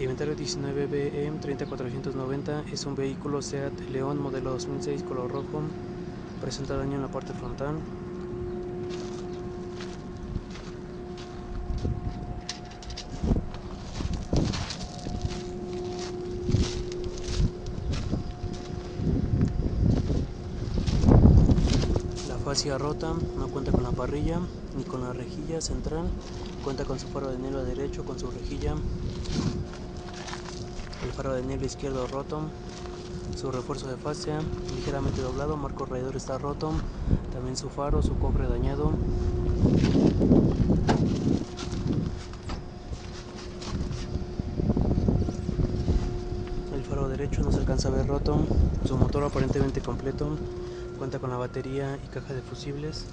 Inventario 19BE 30490 es un vehículo SEAT León modelo 2006 color rojo. Presenta daño en la parte frontal. La fascia rota, no cuenta con la parrilla ni con la rejilla central. Cuenta con su faro de niebla derecho, con su rejilla el faro de niebla izquierdo roto, su refuerzo de fascia ligeramente doblado, marco radiador está roto, también su faro, su cofre dañado. El faro derecho no se alcanza a ver roto, su motor aparentemente completo, cuenta con la batería y caja de fusibles.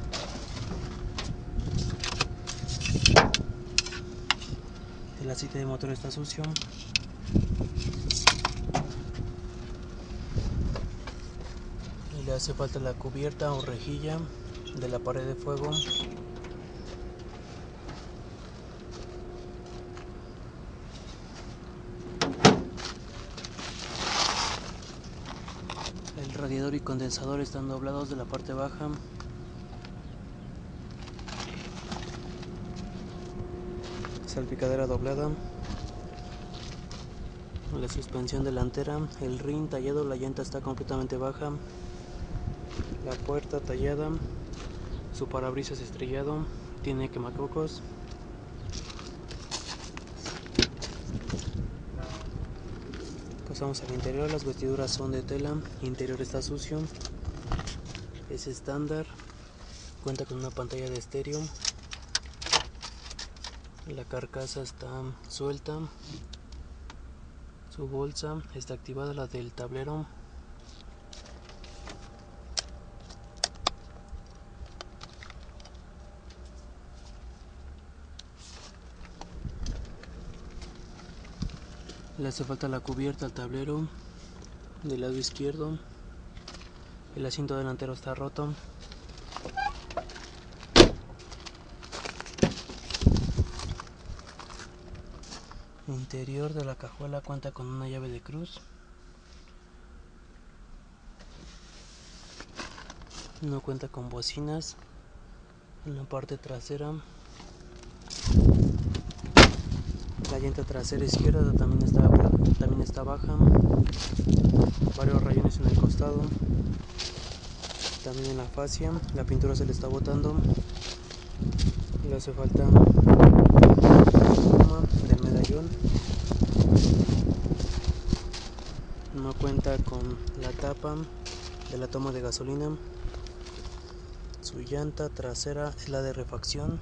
El aceite de motor está sucio, le hace falta la cubierta o rejilla de la pared de fuego. El radiador y condensador están doblados de la parte baja. Salpicadera doblada. La suspensión delantera el rin tallado la llanta está completamente baja la puerta tallada, su parabrisas estrellado, tiene quemacocos. Pasamos al interior, las vestiduras son de tela, interior está sucio, es estándar, cuenta con una pantalla de estéreo, la carcasa está suelta, su bolsa está activada, la del tablero Le hace falta la cubierta al tablero del lado izquierdo. El asiento delantero está roto. Interior de la cajuela cuenta con una llave de cruz. No cuenta con bocinas. En la parte trasera la llanta trasera izquierda también está, también está baja. Varios rayones en el costado. También en la fascia. La pintura se le está botando. Le hace falta del medallón. No cuenta con la tapa de la toma de gasolina. Su llanta trasera es la de refacción.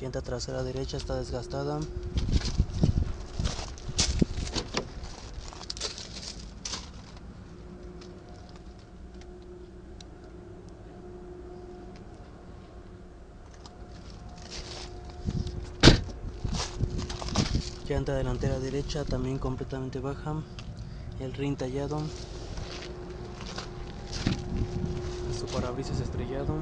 Llanta trasera derecha está desgastada. Llanta delantera derecha también completamente baja. El rin tallado. Su parabrisas estrellado